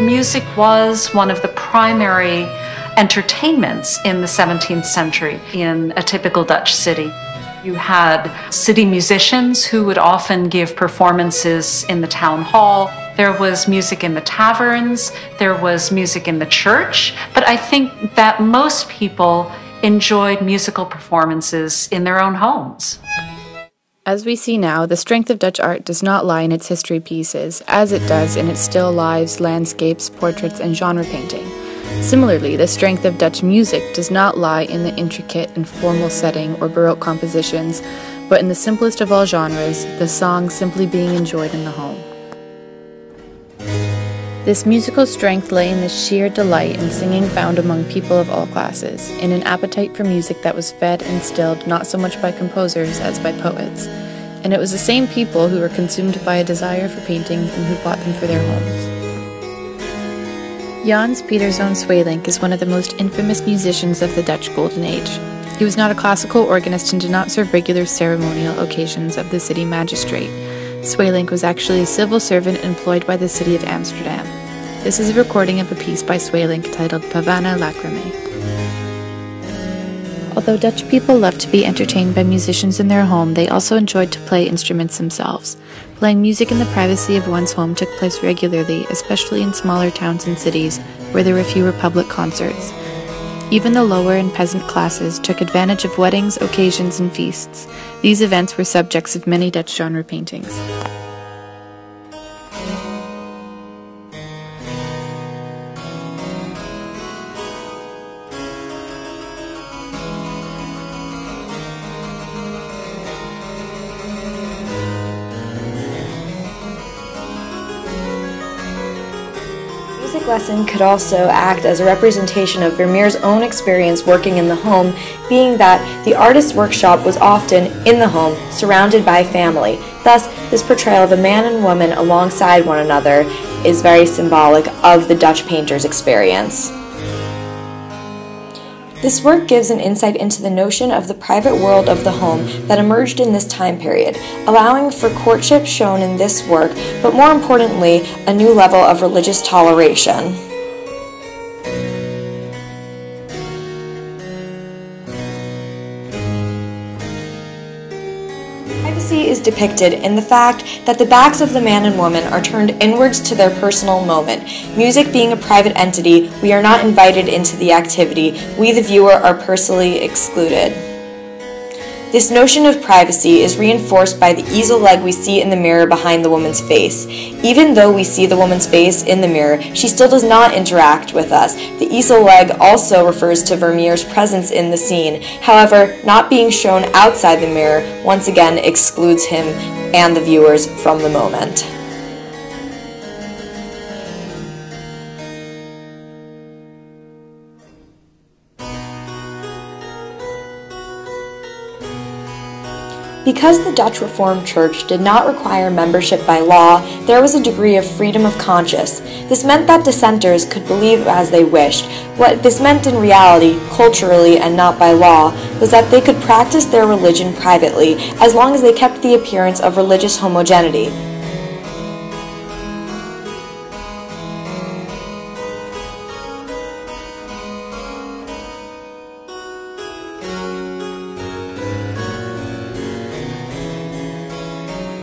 Music was one of the primary entertainments in the 17th century in a typical Dutch city. You had city musicians who would often give performances in the town hall. There was music in the taverns, there was music in the church, but I think that most people enjoyed musical performances in their own homes. As we see now, the strength of Dutch art does not lie in its history pieces, as it does in its still lives, landscapes, portraits, and genre painting. Similarly, the strength of Dutch music does not lie in the intricate and formal setting or Baroque compositions, but in the simplest of all genres, the song simply being enjoyed in the home. This musical strength lay in the sheer delight in singing found among people of all classes, in an appetite for music that was fed and stilled not so much by composers as by poets. And it was the same people who were consumed by a desire for painting and who bought them for their homes. Jans Pieterszoon Sweelinck is one of the most infamous musicians of the Dutch Golden Age. He was not a classical organist and did not serve regular ceremonial occasions of the city magistrate. Sweelinck was actually a civil servant employed by the city of Amsterdam. This is a recording of a piece by Sweelinck titled Pavana Lacrimae. Although Dutch people loved to be entertained by musicians in their home, they also enjoyed to play instruments themselves. Playing music in the privacy of one's home took place regularly, especially in smaller towns and cities where there were fewer public concerts. Even the lower and peasant classes took advantage of weddings, occasions, and feasts. These events were subjects of many Dutch genre paintings. Music lesson could also act as a representation of Vermeer's own experience working in the home, being that the artist's workshop was often in the home, surrounded by family. Thus, this portrayal of a man and woman alongside one another is very symbolic of the Dutch painter's experience. This work gives an insight into the notion of the private world of the home that emerged in this time period, allowing for courtship shown in this work, but more importantly, a new level of religious toleration. Privacy is depicted in the fact that the backs of the man and woman are turned inwards to their personal moment. Music being a private entity, we are not invited into the activity. We, the viewer, are personally excluded. This notion of privacy is reinforced by the easel leg we see in the mirror behind the woman's face. Even though we see the woman's face in the mirror, she still does not interact with us. The easel leg also refers to Vermeer's presence in the scene. However, not being shown outside the mirror once again excludes him and the viewers from the moment. Because the Dutch Reformed Church did not require membership by law, there was a degree of freedom of conscience. This meant that dissenters could believe as they wished. What this meant in reality, culturally and not by law, was that they could practice their religion privately as long as they kept the appearance of religious homogeneity.